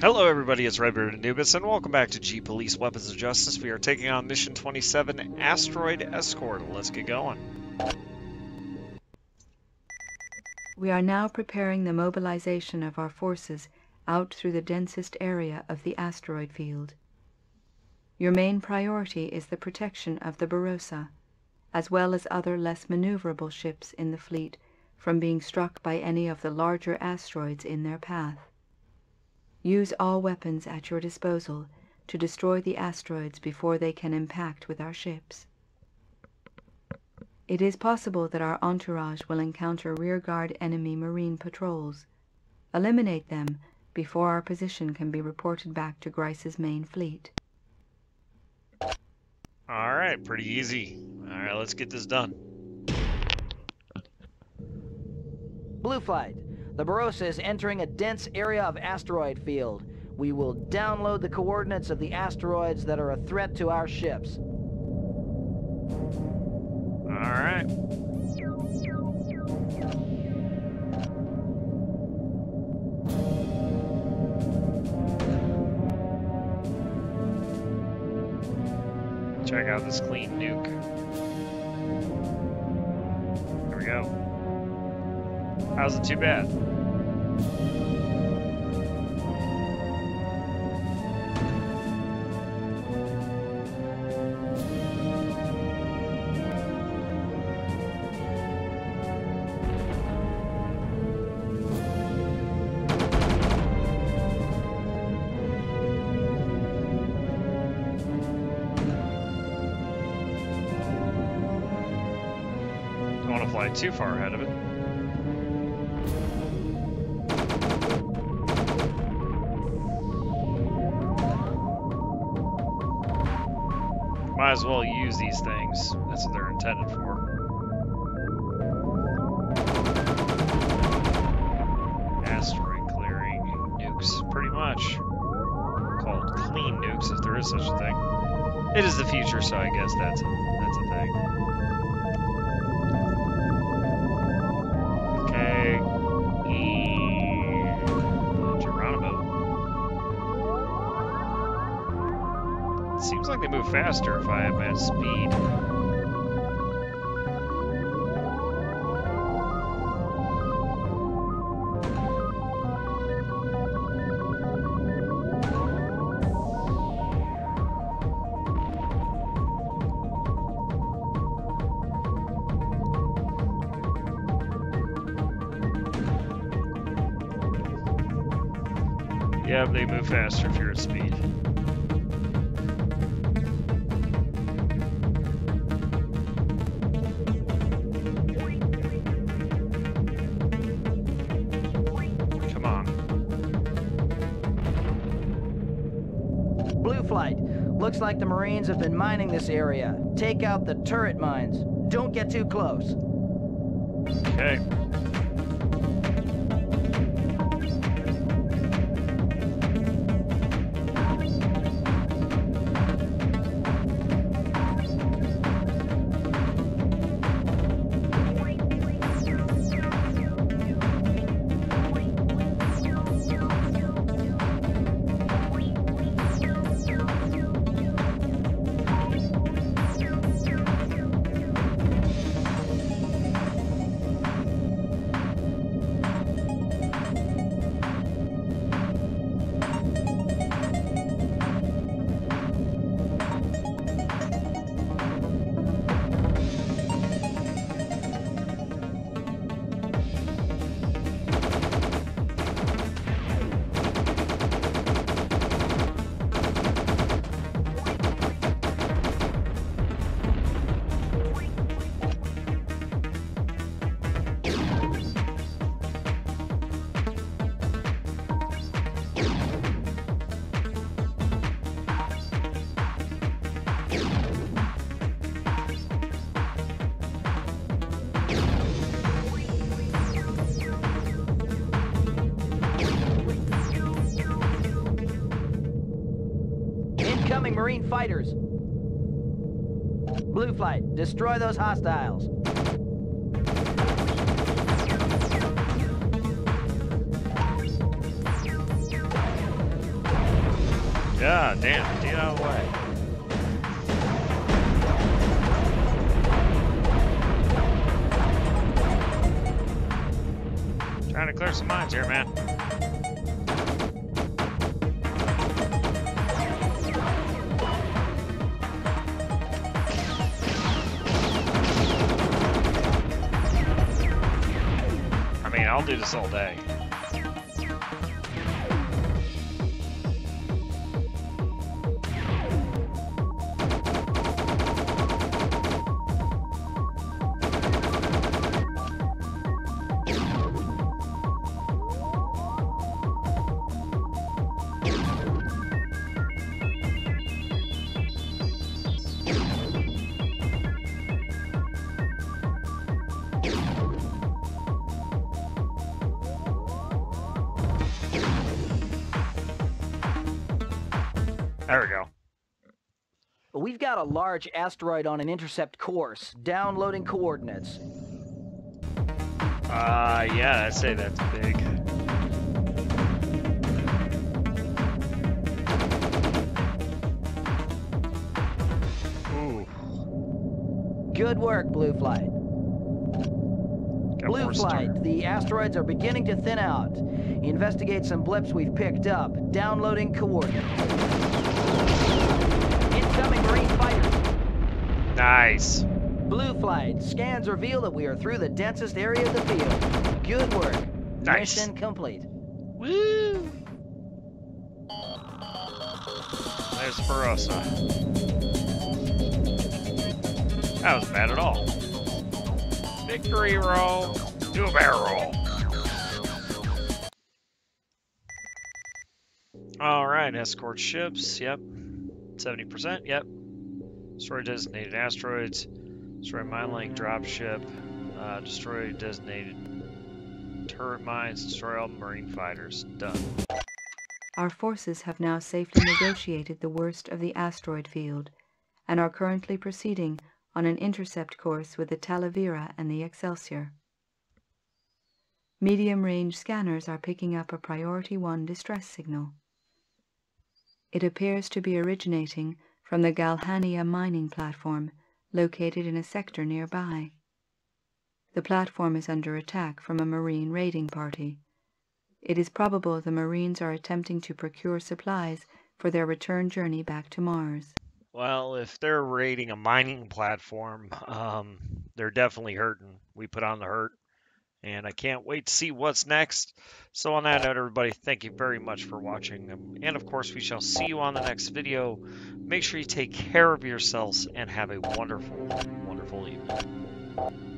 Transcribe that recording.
Hello everybody, it's Redbeard Anubis, and welcome back to G Police Weapons of Justice. We are taking on Mission 27, Asteroid Escort. Let's get going. We are now preparing the mobilization of our forces out through the densest area of the asteroid field. Your main priority is the protection of the Barossa, as well as other less maneuverable ships in the fleet from being struck by any of the larger asteroids in their path. Use all weapons at your disposal to destroy the asteroids before they can impact with our ships. It is possible that our entourage will encounter rearguard enemy marine patrols. Eliminate them before our position can be reported back to Grice's main fleet. Alright, pretty easy. Alright, let's get this done. Blue Flight, the Barossa is entering a dense area of asteroid field. We will download the coordinates of the asteroids that are a threat to our ships. Alright. Check out this clean nuke. There we go. How's it too bad? Fly too far ahead of it. Might as well use these things. That's what they're intended for. Asteroid clearing nukes, pretty much. Called clean nukes, if there is such a thing. It is the future, so I guess that's a, that's a thing. Seems like they move faster if I am at speed. Yeah, they move faster if you're at speed. Blue Flight, looks like the Marines have been mining this area. Take out the turret mines. Don't get too close. Okay. Marine fighters. Blue Flight, destroy those hostiles. Yeah, damn, get out of the way. Trying to clear some minds here, man. I'll do this all day. There we go. We've got a large asteroid on an intercept course. Downloading coordinates. Uh, yeah, I'd say that's big. Ooh, Good work, Blue Flight. got Blue Flight, the asteroids are beginning to thin out. Investigate some blips we've picked up. Downloading coordinates. Incoming Marine fighter. Nice. Blue Flight, scans reveal that we are through the densest area of the field. Good work. Nice. Mission complete. Woo! There's Barossa. That wasn't bad at all. Victory roll. Do a barrel roll. All right, escort ships. Yep. 70%. Yep. Destroy designated asteroids. Destroy mine link dropship. Uh, destroy designated turret mines. Destroy all marine fighters. Done. Our forces have now safely negotiated the worst of the asteroid field and are currently proceeding on an intercept course with the Talavera and the Excelsior. Medium-range scanners are picking up a Priority 1 distress signal. It appears to be originating from the Galhania mining platform located in a sector nearby. The platform is under attack from a marine raiding party. It is probable the Marines are attempting to procure supplies for their return journey back to Mars. Well, if they're raiding a mining platform, um, they're definitely hurting. We put on the hurt, and I can't wait to see what's next. So on that note, everybody, thank you very much for watching, and of course, we shall see you on the next video. Make sure you take care of yourselves and have a wonderful, wonderful evening.